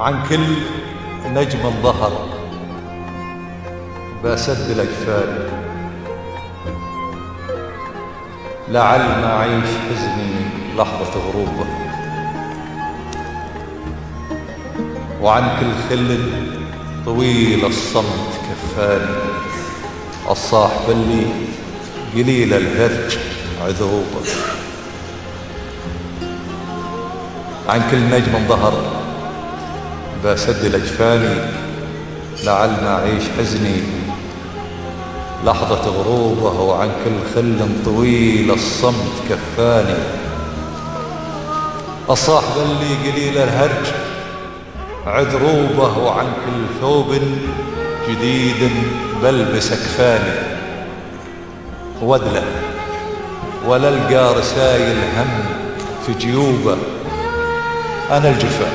عن كل نجم ظهر بسد الأجفال لعل ما أعيش حزني لحظة غروبه وعن كل خل طويل الصمت كفاني الصاحب اللي قليل الهرج عذوبه عن كل نجم ظهر بسد الأجفاني لعل ما أعيش حزني لحظة غروبه وعن كل خل طويل الصمت كفاني. الصاحب اللي قليل الهرج عذروبه وعن كل ثوب جديد بلبس أكفاني ودلة ولا القى رسايل هم في جيوبه. أنا الجفا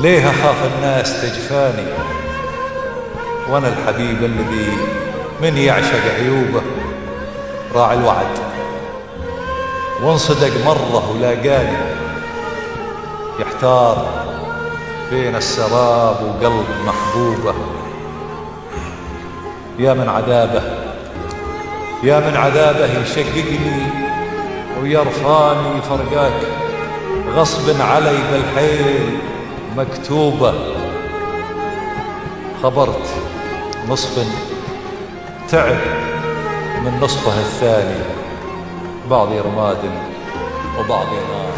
ليه أخاف الناس تجفاني؟ وأنا الحبيب الذي من يعشق عيوبه؟ راعي الوعد. وانصدق مرة ولاقاني يحتار بين السراب وقلب محبوبة. يا من عذابه يا من عذابه يشققني ويرفاني فرقاك. غصب علي بالحيل مكتوبة. خبرت نصف تعب من نصفها الثاني بعضي رماد وبعضي نار.